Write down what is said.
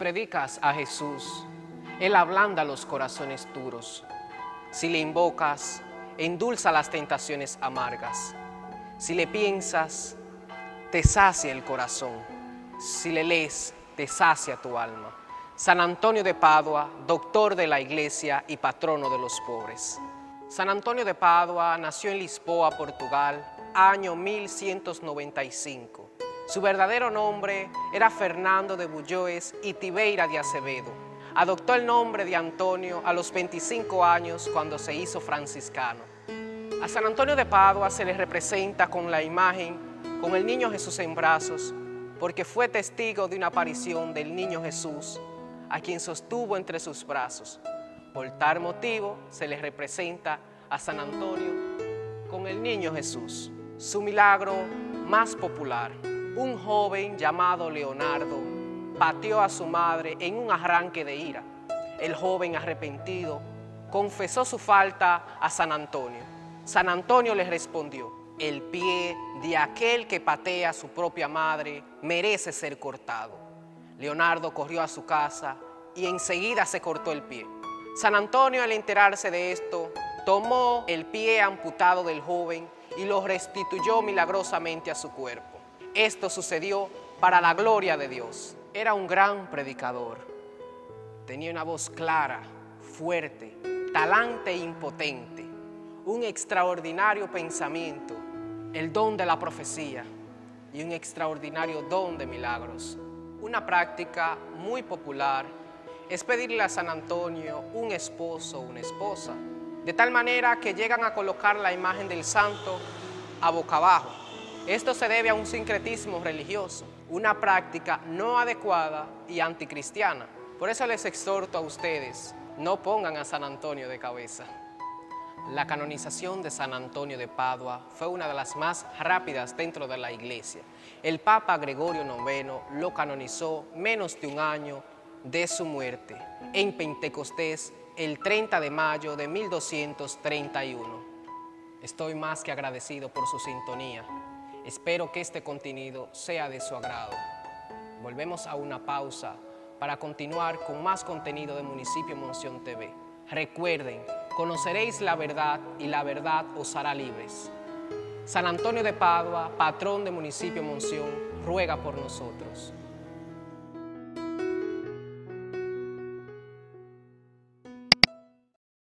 Predicas a Jesús, Él ablanda los corazones duros. Si le invocas, endulza las tentaciones amargas. Si le piensas, te sacia el corazón. Si le lees, te sacia tu alma. San Antonio de Padua, doctor de la iglesia y patrono de los pobres. San Antonio de Padua nació en Lisboa, Portugal, año 1195. Su verdadero nombre era Fernando de Bulloes y Tibeira de Acevedo. Adoptó el nombre de Antonio a los 25 años cuando se hizo franciscano. A San Antonio de Padua se le representa con la imagen, con el niño Jesús en brazos, porque fue testigo de una aparición del niño Jesús, a quien sostuvo entre sus brazos. Por tal motivo se le representa a San Antonio con el niño Jesús. Su milagro más popular, un joven llamado Leonardo pateó a su madre en un arranque de ira. El joven arrepentido confesó su falta a San Antonio. San Antonio le respondió, el pie de aquel que patea a su propia madre merece ser cortado. Leonardo corrió a su casa y enseguida se cortó el pie. San Antonio al enterarse de esto, tomó el pie amputado del joven y lo restituyó milagrosamente a su cuerpo. Esto sucedió para la gloria de Dios. Era un gran predicador. Tenía una voz clara, fuerte, talante e impotente, un extraordinario pensamiento, el don de la profecía y un extraordinario don de milagros. Una práctica muy popular es pedirle a San Antonio un esposo o una esposa, de tal manera que llegan a colocar la imagen del santo a boca abajo esto se debe a un sincretismo religioso, una práctica no adecuada y anticristiana. Por eso les exhorto a ustedes, no pongan a San Antonio de cabeza. La canonización de San Antonio de Padua fue una de las más rápidas dentro de la iglesia. El Papa Gregorio IX lo canonizó menos de un año de su muerte, en Pentecostés, el 30 de mayo de 1231. Estoy más que agradecido por su sintonía. Espero que este contenido sea de su agrado. Volvemos a una pausa para continuar con más contenido de Municipio Monción TV. Recuerden, conoceréis la verdad y la verdad os hará libres. San Antonio de Padua, patrón de Municipio Monción, ruega por nosotros.